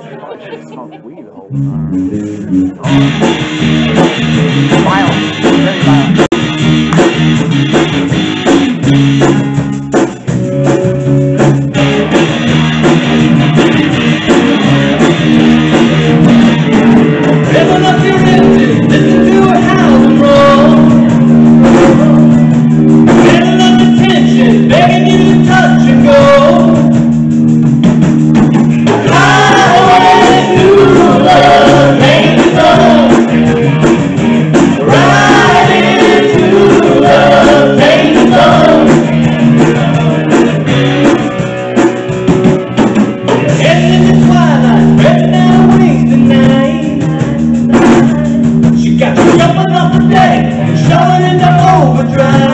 Smoke weed the whole time. running to overdrive.